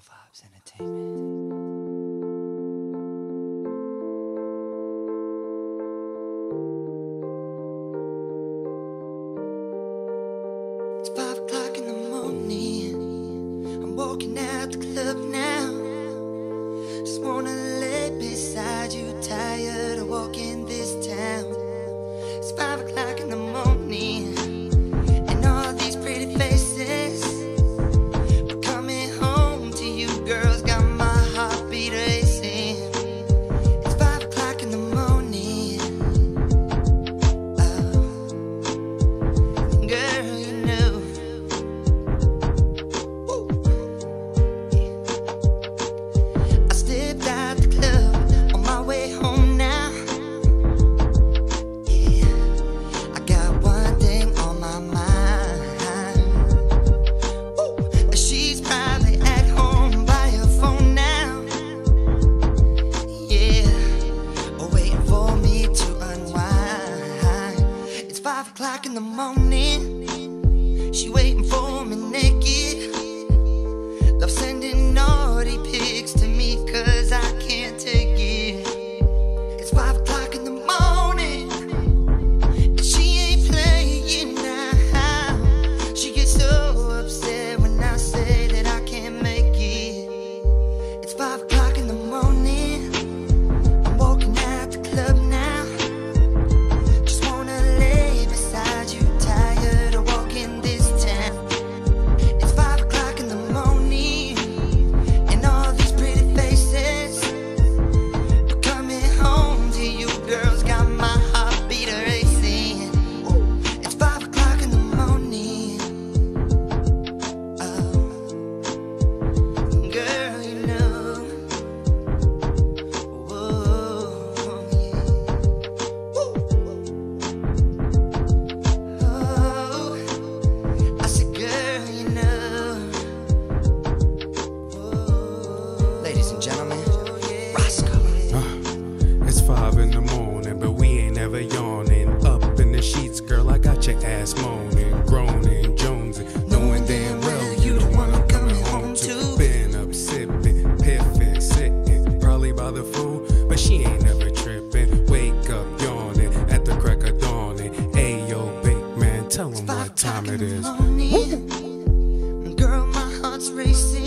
Vibes Entertainment. It's five o'clock in the morning. I'm walking out the club now. o'clock in the morning. She waiting for and gentlemen, Rosco. Uh, it's five in the morning, but we ain't ever yawning. Up in the sheets, girl, I got your ass moaning, groaning, jonesing, knowing damn well you the one I'm coming home to. Been up sipping, piffing, sitting, probably by the phone, but she ain't never tripping. Wake up yawning at the crack of dawning. Hey, yo, big man, tell him what time it is. Girl, my heart's racing.